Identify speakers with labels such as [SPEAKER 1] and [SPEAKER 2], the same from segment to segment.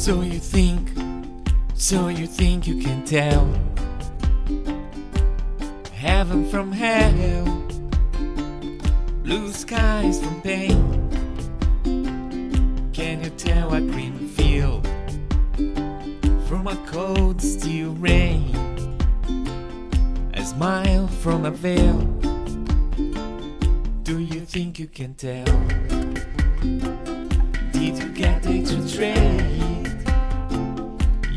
[SPEAKER 1] So you think so you think you can tell heaven from hell, blue skies from pain? Can you tell what green feel from a cold steel rain? A smile from a veil. Do you think you can tell? Did you get it to trade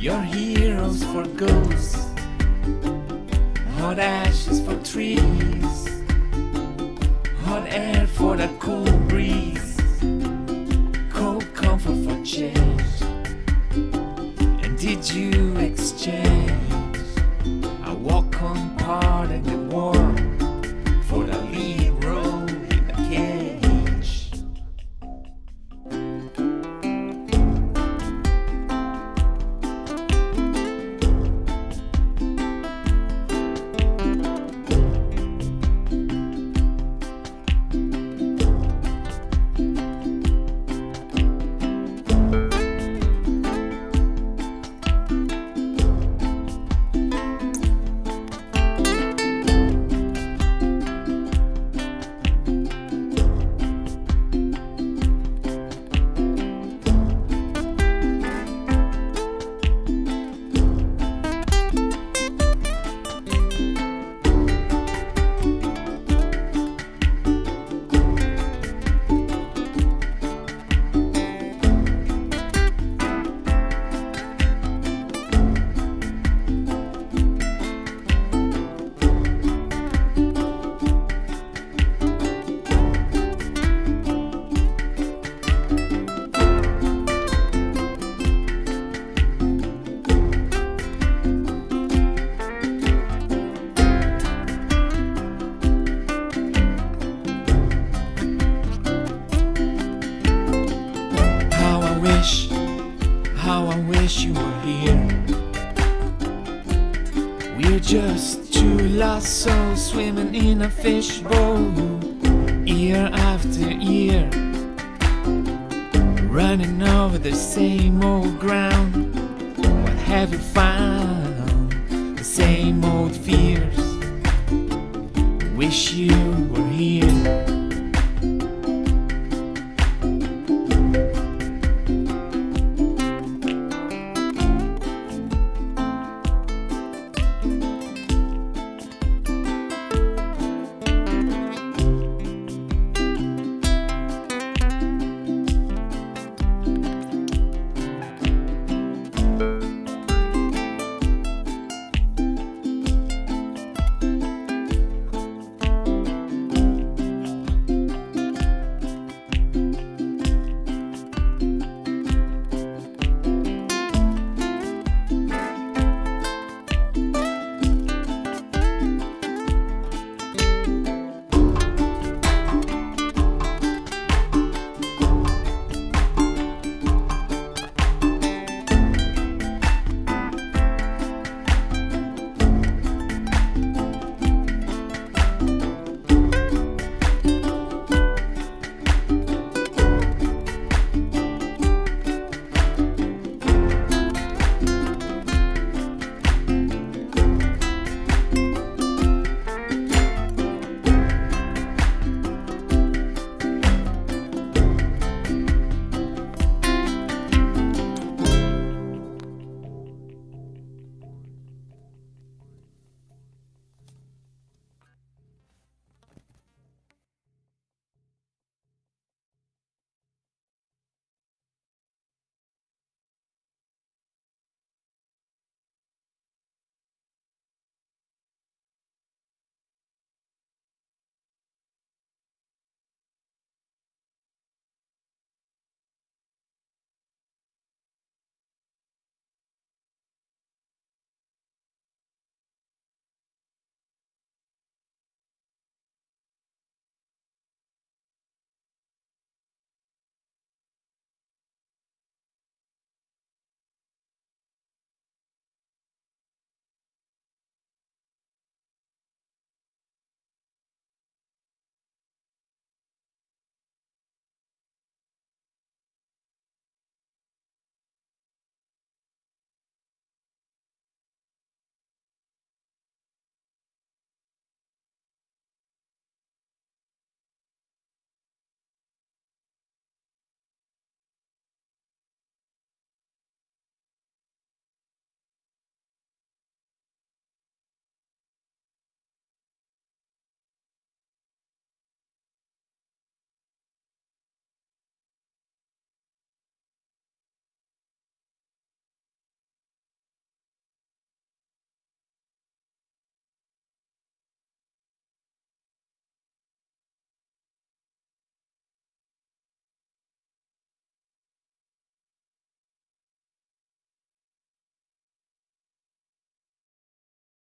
[SPEAKER 1] your heroes for ghosts? Hot ashes for trees, hot air for the cool breeze, Just two lost souls swimming in a fishbowl, year after year. Running over the same old ground. What have you found? The same old fears. Wish you